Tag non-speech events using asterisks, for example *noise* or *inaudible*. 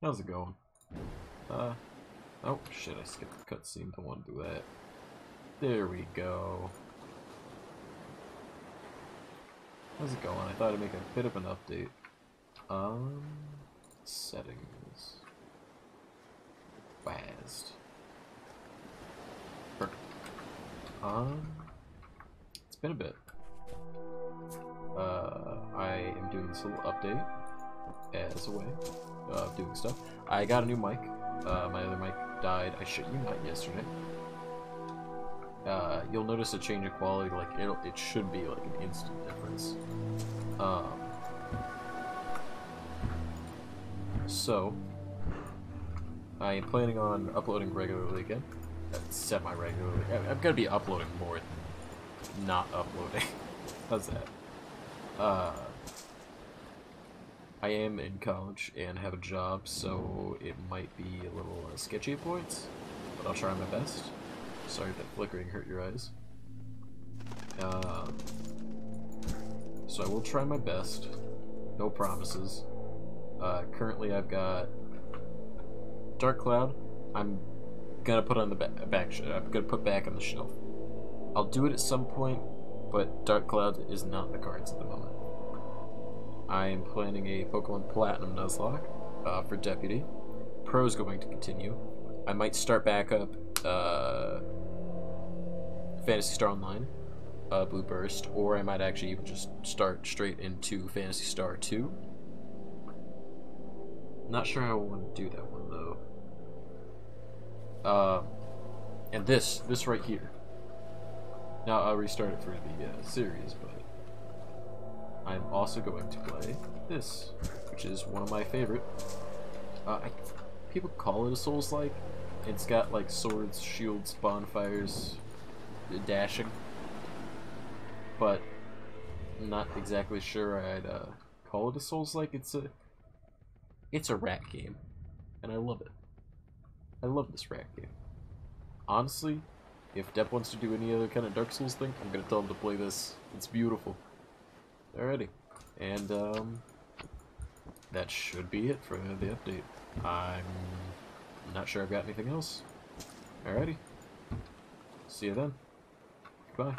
How's it going? Uh, oh shit, I skipped the cutscene. Don't want to do that. There we go. How's it going? I thought I'd make a bit of an update. Um, settings. Fast. Perfect. Um, it's been a bit. Uh, I am doing this little update as a way of doing stuff. I got a new mic. Uh, my other mic died. I shit you not yesterday. Uh, you'll notice a change in quality. Like it, it should be like an instant difference. Um, so I am planning on uploading regularly again. Semi-regularly. I'm gonna be uploading more than not uploading. *laughs* How's that? Uh, I am in college and have a job, so it might be a little uh, sketchy at points, but I'll try my best. Sorry that flickering hurt your eyes. Um, so I will try my best. No promises. Uh, currently I've got Dark Cloud. I'm gonna put on the ba back. I'm gonna put back on the shelf. I'll do it at some point, but Dark Cloud is not in the cards at the moment. I am planning a Pokemon Platinum Nuzlocke uh, for Deputy. Pro is going to continue. I might start back up uh, Phantasy Star Online, uh, Blue Burst, or I might actually even just start straight into Phantasy Star 2. Not sure how I want to do that one though. Uh, and this, this right here. Now I'll restart it for the uh, series, but I'm also going to play this, which is one of my favorite. Uh, I, people call it a Souls-like. It's got like swords, shields, bonfires, dashing, but I'm not exactly sure I'd uh, call it a Souls-like. It's a it's a rat game, and I love it. I love this rat game. Honestly, if Depp wants to do any other kind of Dark Souls thing, I'm gonna tell him to play this. It's beautiful. Alrighty. And, um, that should be it for the update. I'm not sure I've got anything else. Alrighty. See you then. Goodbye.